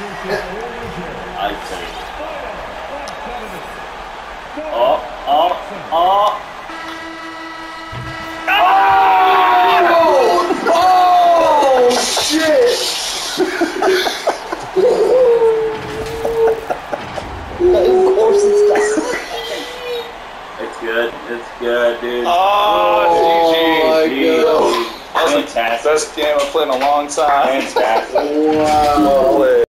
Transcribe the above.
I think. Oh, oh, oh. Oh, shit! of course it's. It's good. It's good, dude. Oh, oh my GG. God. That was Fantastic. best game I've played in a long time. Fantastic. Wow.